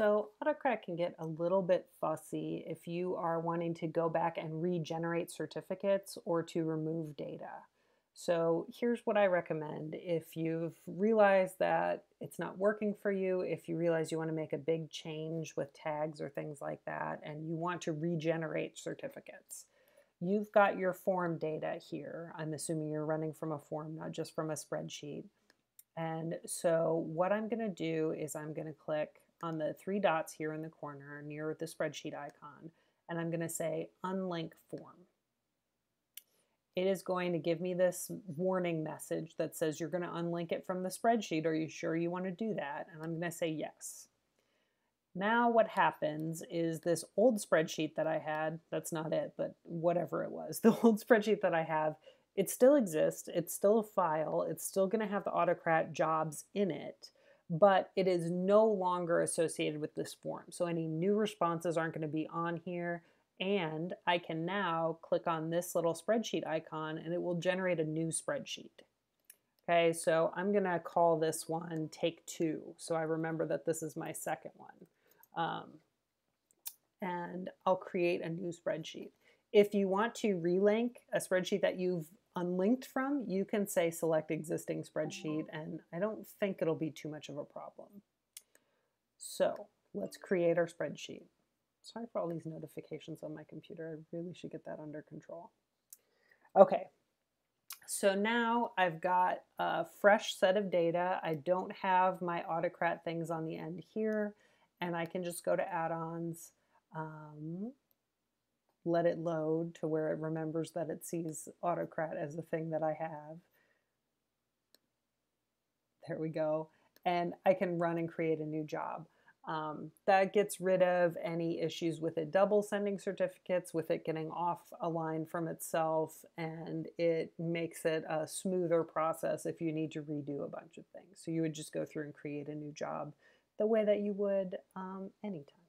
So AutoCrat can get a little bit fussy if you are wanting to go back and regenerate certificates or to remove data. So here's what I recommend. If you've realized that it's not working for you, if you realize you want to make a big change with tags or things like that, and you want to regenerate certificates, you've got your form data here. I'm assuming you're running from a form, not just from a spreadsheet. And so what I'm going to do is I'm going to click on the three dots here in the corner near the spreadsheet icon, and I'm going to say unlink form it is going to give me this warning message that says you're going to unlink it from the spreadsheet. Are you sure you want to do that? And I'm going to say yes. Now what happens is this old spreadsheet that I had, that's not it, but whatever it was, the old spreadsheet that I have, it still exists. It's still a file. It's still going to have the Autocrat jobs in it, but it is no longer associated with this form. So any new responses aren't going to be on here. And I can now click on this little spreadsheet icon and it will generate a new spreadsheet. Okay, so I'm gonna call this one take two. So I remember that this is my second one. Um, and I'll create a new spreadsheet. If you want to relink a spreadsheet that you've unlinked from, you can say select existing spreadsheet and I don't think it'll be too much of a problem. So let's create our spreadsheet. Sorry for all these notifications on my computer. I really should get that under control. Okay, so now I've got a fresh set of data. I don't have my Autocrat things on the end here, and I can just go to add-ons, um, let it load to where it remembers that it sees Autocrat as a thing that I have. There we go. And I can run and create a new job. Um, that gets rid of any issues with it double sending certificates, with it getting off a line from itself, and it makes it a smoother process if you need to redo a bunch of things. So you would just go through and create a new job the way that you would um, anytime.